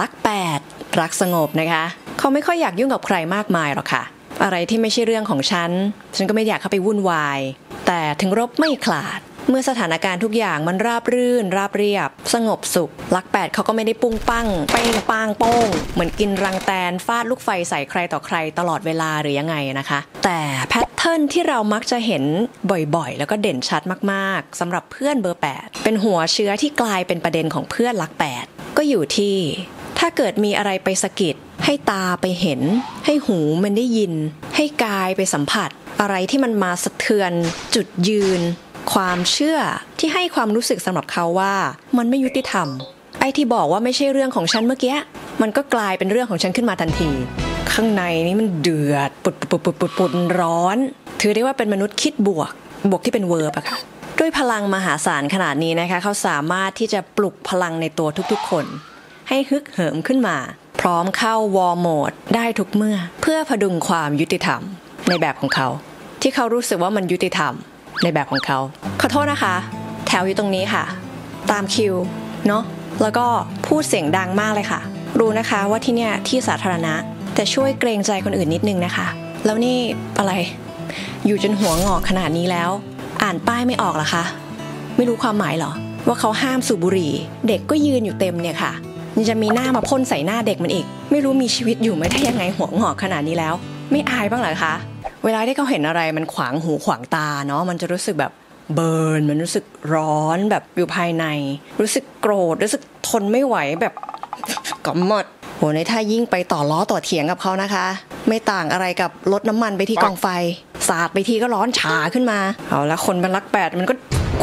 ลักแปดรักสงบนะคะ เขาไม่ค่อยอยากยุ่งกับใครมากมายหรอกค่ะ อะไรที่ไม่ใช่เรื่องของฉัน ฉันก็ไม่อยากเข้าไปวุ่นวาย แต่ถึงรบไม่ขลาด เมื่อสถานการณ์ทุกอย่างมันราบรื่น ราบเรียบ สงบสุขลักแปดเขาก็ไม่ได้ปุ้งปั้งเป้งปางโป้ง เหมือนกินรังแตนฟาดลูกไฟใส่ใครต่อใครตลอดเวลาหรือยังไงนะคะ แต่แพทเทิร์นที่เรามักจะเห็นบ่อยๆ แล้วก็เด่นชัดมากๆสำหรับเพื่อนเบอร์ 8 เป็นหัวเชื้อที่กลายเป็นประเด็นของเพื่อนลักแปดก็อยู่ที่ ถ้าเกิดมีอะไรไปสะกิดให้ตาไปเห็น ให้หูมันได้ยิน ให้กายไปสัมผัส อะไรที่มันมาสะเทือนจุดยืน ความเชื่อที่ให้ความรู้สึกสำหรับเขาว่า มันไม่ยุติธรรม ไอ้ที่บอกว่าไม่ใช่เรื่องของฉันเมื่อกี้มันก็กลายเป็นเรื่องของฉันขึ้นมาทันที ข้างในนี้มันเดือดปุดปุดปุดปุดปุดร้อน ถือได้ว่าเป็นมนุษย์คิดบวก บวกที่เป็นเวิร์บอะค่ะด้วยพลังมหาศาลขนาดนี้นะคะเขาสามารถที่จะปลุกพลังในตัวทุกๆคน ให้ฮึกเหิมขึ้นมา พร้อมเข้าวอร์โหมดได้ทุกเมื่อ เพื่อพดุงความยุติธรรมในแบบของเขา ที่เขารู้สึกว่ามันยุติธรรม ในแบบของเขา ขอโทษนะคะ แถวอยู่ตรงนี้ค่ะ ตามคิวเนาะแล้วก็พูดเสียงดังมากเลยค่ะ รู้นะคะว่าที่เนี่ยที่สาธารณะ แต่ช่วยเกรงใจคนอื่นนิดนึงนะคะ แล้วนี่อะไร อยู่จนหัวงอกขนาดนี้แล้ว อ่านป้ายไม่ออกหรอคะ ไม่รู้ความหมายหรอ ว่าเขาห้ามสูบบุหรี่ เด็กก็ยืนอยู่เต็มเนี่ยค่ะยังจะมีหน้ามาพ่นใส่หน้าเด็กมันอีก ไม่รู้มีชีวิตอยู่ไม่ได้ยังไงหัวงอกขนาดนี้แล้ว ไม่อายบ้างเหรอคะ เวลาที่เขาเห็นอะไรมันขวางหูขวางตาเนาะมันจะรู้สึกแบบเบิร์นมันรู้สึกร้อนแบบอยู่ภายใน รู้สึกโกรธรู้สึกทนไม่ไหวแบบก็หมดโหในถ้ายิ่งไปต่อล้อต่อเถียงกับเขานะคะ ไม่ต่างอะไรกับลดน้ำมันไปที่กองไฟ สาดไปทีก็ร้อนฉาขึ้นมาเอาละคนมันรักแปดมันก็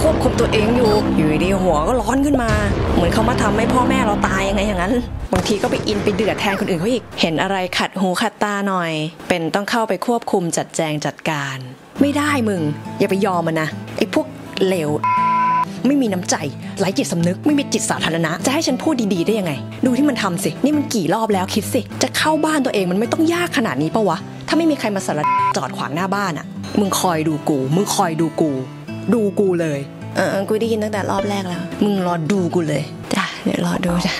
ควบคุมตัวเองอยู่ อยู่ดีหัวก็ร้อนขึ้นมา เหมือนเขามาทำให้พ่อแม่เราตายยังไงอย่างนั้น บางทีก็ไปอินไปเดือดแทนคนอื่นเขาอีก เห็นอะไรขัดหูขัดตาหน่อย เป็นต้องเข้าไปควบคุมจัดแจงจัดการ ไม่ได้มึง อย่าไปยอมมันนะไอ้พวกเหลวไม่มีน้ำใจไร้จิตสำนึกไม่มีจิตสาธารณะ จะให้ฉันพูดดีๆได้ยังไง ดูที่มันทำสิ นี่มันกี่รอบแล้วคิดสิ จะเข้าบ้านตัวเองมันไม่ต้องยากขนาดนี้ปะวะ ถ้าไม่มีใครมาสารจอดขวางหน้าบ้านอะมึงคอยดูกู มึงคอยดูกู ดูกูเลย เออ กูได้ยินตั้งแต่รอบแรกแล้ว มึงรอดูกูเลยจ้ะเดี๋ยวรอดูจ้ะ